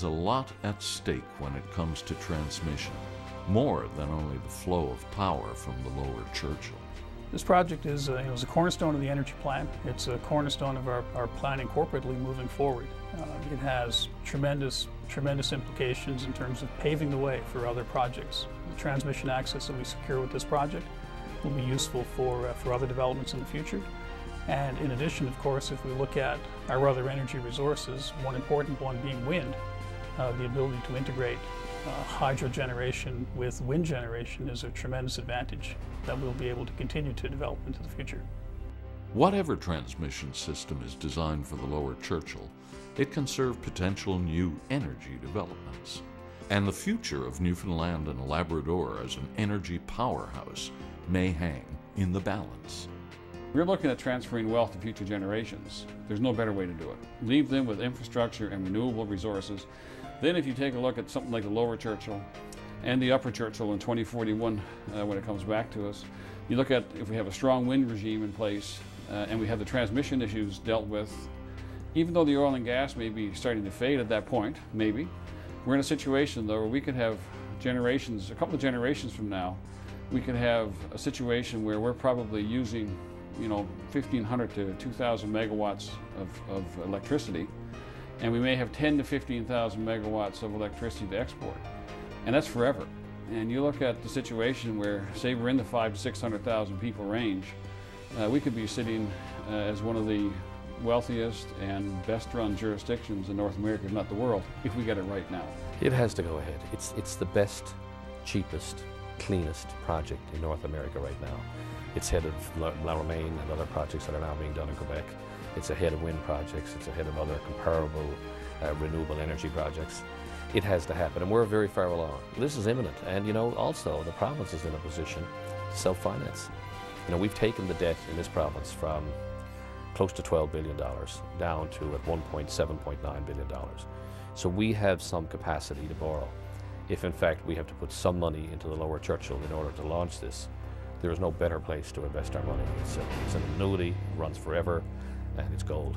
There's a lot at stake when it comes to transmission, more than only the flow of power from the lower Churchill. This project is, uh, you know, a cornerstone of the energy plan. It's a cornerstone of our, our planning corporately moving forward. Uh, it has tremendous, tremendous implications in terms of paving the way for other projects. The transmission access that we secure with this project will be useful for, uh, for other developments in the future. And in addition, of course, if we look at our other energy resources, one important one being wind, uh, the ability to integrate uh, hydro generation with wind generation is a tremendous advantage that we'll be able to continue to develop into the future. Whatever transmission system is designed for the lower Churchill, it can serve potential new energy developments. And the future of Newfoundland and Labrador as an energy powerhouse may hang in the balance. We're looking at transferring wealth to future generations. There's no better way to do it. Leave them with infrastructure and renewable resources. Then if you take a look at something like the Lower Churchill and the Upper Churchill in 2041 uh, when it comes back to us, you look at if we have a strong wind regime in place uh, and we have the transmission issues dealt with, even though the oil and gas may be starting to fade at that point, maybe, we're in a situation though where we could have generations, a couple of generations from now, we could have a situation where we're probably using you know, 1,500 to 2,000 megawatts of, of electricity, and we may have 10 to 15,000 megawatts of electricity to export, and that's forever. And you look at the situation where, say, we're in the five to 600,000 people range, uh, we could be sitting uh, as one of the wealthiest and best-run jurisdictions in North America, if not the world, if we get it right now. It has to go ahead. It's, it's the best, cheapest, cleanest project in North America right now. It's ahead of La, Romaine and other projects that are now being done in Quebec. It's ahead of wind projects. It's ahead of other comparable uh, renewable energy projects. It has to happen, and we're very far along. This is imminent, and you know, also the province is in a position to self-finance. You know, we've taken the debt in this province from close to $12 billion down to at one point $7.9 billion. So we have some capacity to borrow if in fact we have to put some money into the lower Churchill in order to launch this there is no better place to invest our money. It's, an annuity, runs forever, and it's gold.